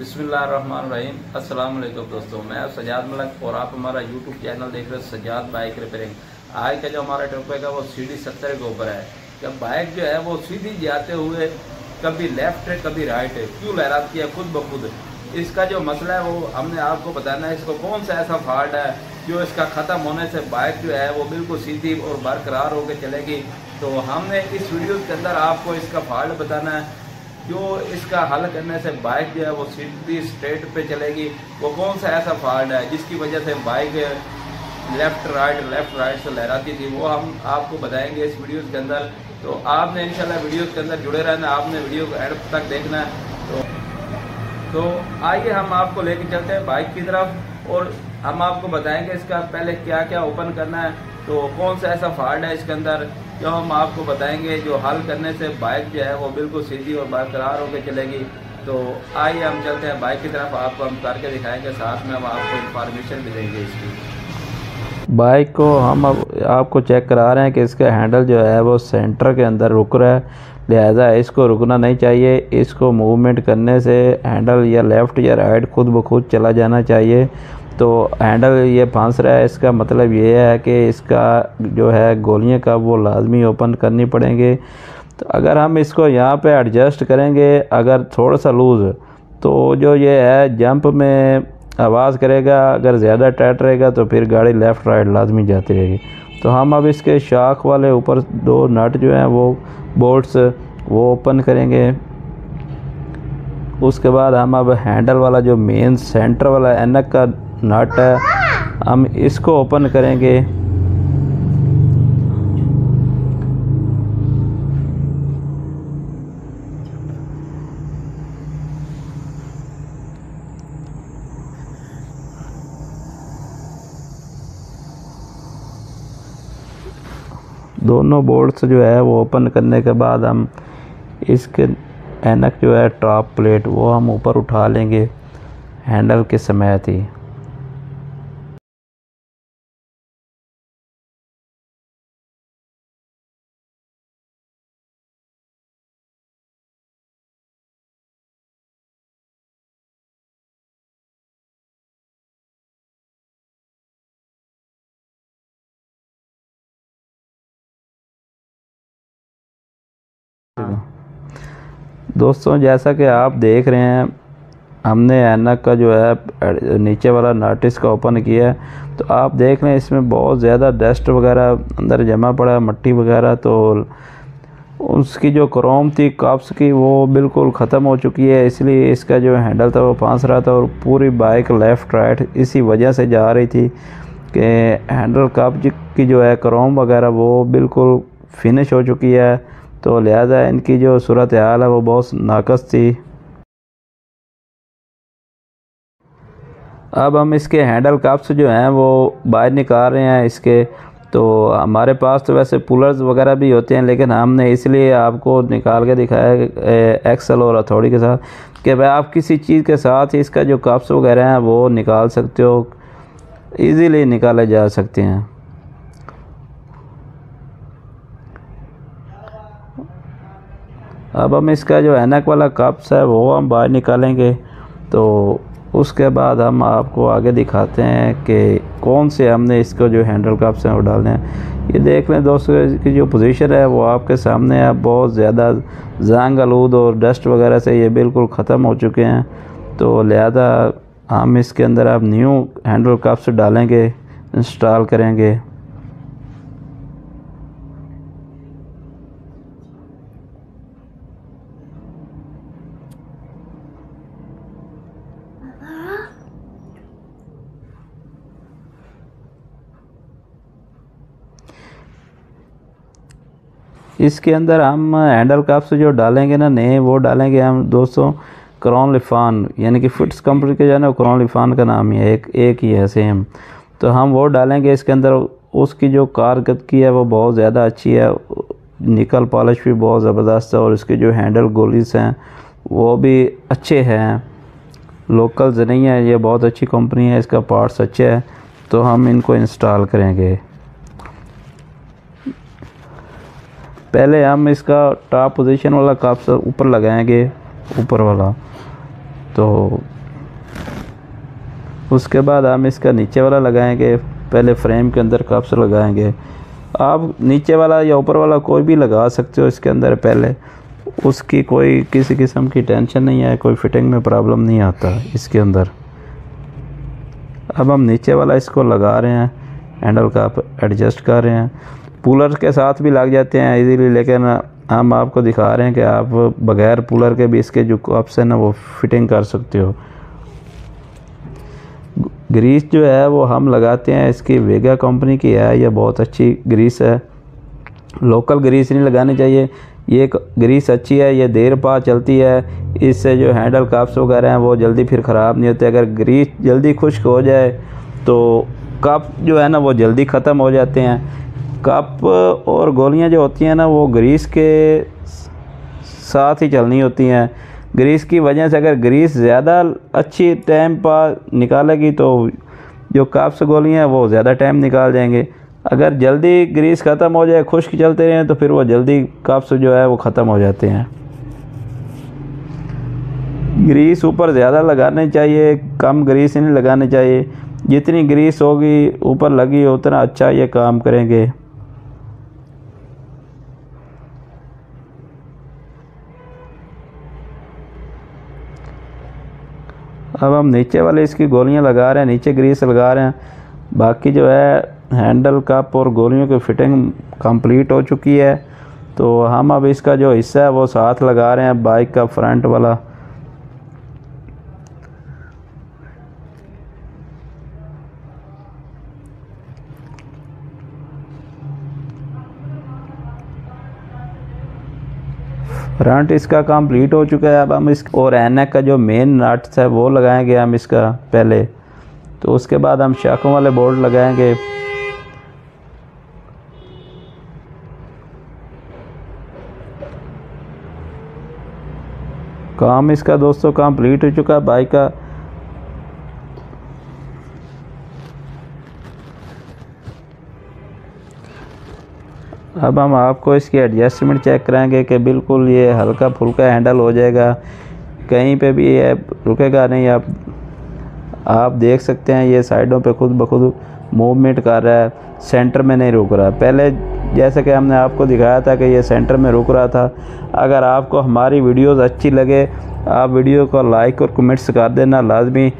बिस्मिल्लाहिर्रहमानिर्रहीम। अस्सलाम वालेकुम दोस्तों, मैं सजाद मलक और आप हमारा यूट्यूब चैनल देख रहे हो सजाद बाइक रिपेयरिंग। आज का जो हमारा टॉपिक है, वो सीढ़ी सत्तर के ऊपर है। जब बाइक जो है, वो सीधी जाते हुए कभी लेफ़्ट है, कभी राइट है, क्यों लहराती है खुद ब खुद? इसका जो मसला है, वो हमने आपको बताना है, इसको कौन सा ऐसा फॉल्ट है जो इसका ख़त्म होने से बाइक जो है, वो बिल्कुल सीधी और बरकरार होकर चलेगी? तो हमने इस वीडियो के अंदर आपको इसका फॉल्ट बताना है। जो इसका हल करने से बाइक जो है वो सीधी स्ट्रेट पे चलेगी? वो कौन सा ऐसा फॉल्ट है जिसकी वजह से bike left, right left, right से लहराती थी? वो हम आपको बताएँगे इस वीडियो के अंदर। तो आपने इंशाल्लाह वीडियो के अंदर जुड़े रहना, आपने वीडियो को एंड तक देखना है। तो तो आइए हम आपको लेके चलते हैं बाइक की तरफ़ और हम आपको बताएँगे इसका पहले क्या क्या ओपन करना है। तो कौन सा ऐसा फॉल्ट है इसके अंदर? जो हम आपको बताएँगे जो हल करने से बाइक जो है वो बिल्कुल सीधी और बरकरार होकर चलेगी। तो आइए हम चलते हैं बाइक की तरफ़। आपको हम करके दिखाएँगे, साथ में हम आपको इंफॉर्मेशन भी देंगे इसकी। बाइक को हम अब आपको चेक करा रहे हैं कि इसका हैंडल जो है वो सेंटर के अंदर रुक रहा है। लिहाजा इसको रुकना नहीं चाहिए। इसको मूवमेंट करने से हैंडल या लेफ़्ट या राइट खुद ब खुद चला जाना चाहिए। तो हैंडल ये फंस रहा है, इसका मतलब ये है कि इसका जो है गोलियाँ का वो लाजमी ओपन करनी पड़ेंगे। तो अगर हम इसको यहाँ पे एडजस्ट करेंगे, अगर थोड़ा सा लूज़ तो जो ये है जंप में आवाज़ करेगा, अगर ज़्यादा टाइट रहेगा तो फिर गाड़ी लेफ़्ट राइट लाजमी जाती रहेगी। तो हम अब इसके शाख वाले ऊपर दो नट जो हैं, वो बोल्ट्स वो ओपन करेंगे। उसके बाद हम अब हैंडल वाला जो मेन सेंटर वाला एनक का नट है। हम इसको ओपन करेंगे। दोनों बोर्ड्स जो है वो ओपन करने के बाद हम इसके एनक जो है, टॉप प्लेट, वो हम ऊपर उठा लेंगे। हैंडल के समेत ही। दोस्तों, जैसा कि आप देख रहे हैं, हमने ऐनक का जो है, नीचे वाला नट का ओपन किया है। तो आप देख रहे हैं, इसमें बहुत ज़्यादा डस्ट वगैरह अंदर जमा पड़ा है, मट्टी वगैरह तो उसकी जो क्रोम थी कप्स की, वो बिल्कुल ख़त्म हो चुकी है। इसलिए इसका जो हैंडल था, वो फांस रहा था और पूरी बाइक लेफ़्ट राइट इसी वजह से जा रही थी कि हैंडल कप की जो है क्रोम वगैरह, वो बिल्कुल फिनिश हो चुकी है। तो लिहाजा इनकी जो सूरत हाल है, वो बहुत नाकस थी। अब हम इसके हैंडल कप्स जो हैं, वो बाहर निकाल रहे हैं इसके। तो हमारे पास तो वैसे पुलर्स वगैरह भी होते हैं, लेकिन हमने इसलिए आपको निकाल के दिखाया एक्सल और अथॉरिटी के साथ, कि भाई आप किसी चीज़ के साथ इसका जो कप्स वगैरह हैं, वो निकाल सकते हो। इजीली निकाले जा सकते हैं। अब हम इसका जो एनक वाला कप्स है वो हम बाहर निकालेंगे। तो उसके बाद हम आपको आगे दिखाते हैं कि कौन से हमने इसको जो हैंडल कप्स हैं वो डालने हैं। ये देख लें दोस्तों, इसकी जो पोजीशन है वो आपके सामने है। बहुत ज़्यादा जंग आलूद और डस्ट वगैरह से ये बिल्कुल ख़त्म हो चुके हैं। तो लिहाजा हम इसके अंदर अब न्यू हैंडल कप्स डालेंगे इंस्टॉल करेंगे। इसके अंदर हम हैंडल कप्स जो डालेंगे ना नए वो डालेंगे हम दोस्तों क्रॉन लिफान, यानी कि फिट्स कंपनी के जो है ना क्रॉन लिफान का नाम ही है, एक एक ही है सेम तो हम वो डालेंगे इसके अंदर, उसकी जो कारकर्दगी है वो बहुत ज़्यादा अच्छी है, निकल पॉलिश भी बहुत ज़बरदस्त है, और इसके जो हैंडल गोलीस हैं, वो भी अच्छे हैं। लोकल्स नहीं है, ये बहुत अच्छी कंपनी है, इसका पार्ट्स अच्छे है तो हम इनको इंस्टॉल करेंगे। पहले हम इसका टॉप पोजीशन वाला कप ऊपर लगाएँगे, ऊपर वाला। तो उसके बाद हम इसका नीचे वाला लगाएँगे, पहले फ्रेम के अंदर कप्स लगाएँगे। आप नीचे वाला या ऊपर वाला कोई भी लगा सकते हो इसके अंदर पहले। उसकी कोई किसी किस्म की टेंशन नहीं है, कोई फिटिंग में प्रॉब्लम नहीं आता इसके अंदर। अब हम नीचे वाला इसको लगा रहे हैं हैंडल का एडजस्ट कर रहे हैं। पुलर के साथ भी लग जाते हैं इजीली, लेकिन हम आपको दिखा रहे हैं कि आप बगैर पुलर के भी इसके जो कप्स हैं वो फिटिंग कर सकते हो। ग्रीस जो है, वो हम लगाते हैं इसकी वेगा कंपनी की है, ये बहुत अच्छी ग्रीस है। लोकल ग्रीस नहीं लगानी चाहिए, ये ग्रीस अच्छी है, ये देर पा चलती है, इससे जो हैंडल कप्स वगैरह हैं, वो जल्दी फिर ख़राब नहीं होते। अगर ग्रीस जल्दी खुश्क हो जाए तो कप जो है ना, वो जल्दी ख़त्म हो जाते हैं। कप और गोलियाँ जो होती हैं ना, वो ग्रीस के साथ ही चलनी होती हैं। ग्रीस की वजह से अगर ग्रीस ज़्यादा अच्छी टाइम पर निकालेगी तो जो कप्स गोलियाँ हैं, वो ज़्यादा टाइम निकाल जाएँगे। अगर जल्दी ग्रीस ख़त्म हो जाए, खुश्क चलते रहें तो फिर वो जल्दी कप्स जो है, वो ख़त्म हो जाते हैं। ग्रीस ऊपर ज़्यादा लगाने चाहिए, कम ग्रीस नहीं लगाने चाहिए। जितनी ग्रीस होगी, ऊपर लगी, उतना अच्छा ये काम करेंगे। अब हम नीचे वाले इसकी गोलियाँ लगा रहे हैं, नीचे ग्रीस लगा रहे हैं। बाकी जो है, हैंडल, कप और गोलियों की फिटिंग कंप्लीट हो चुकी है। तो हम अब इसका जो हिस्सा है, वो साथ लगा रहे हैं, बाइक का फ्रंट वाला। फ्रंट इसका कंप्लीट हो चुका है अब हम इस और एनक का जो मेन नट्स है वो लगाएँगे हम इसका पहले। तो उसके बाद हम शाखों वाले बोर्ड लगाएँगे। काम इसका दोस्तों कंप्लीट हो चुका है बाइक का अब हम आपको इसकी एडजस्टमेंट चेक कराएँगे कि बिल्कुल ये हल्का फुल्का हैंडल हो जाएगा। कहीं पे भी ये रुकेगा नहीं। आप आप देख सकते हैं, ये साइडों पे खुद ब खुद मूवमेंट कर रहा है। सेंटर में नहीं रुक रहा। पहले जैसे कि हमने आपको दिखाया था कि ये सेंटर में रुक रहा था। अगर आपको हमारी वीडियोस अच्छी लगे, आप वीडियो को लाइक और कमेंट्स कर देना। लाजमी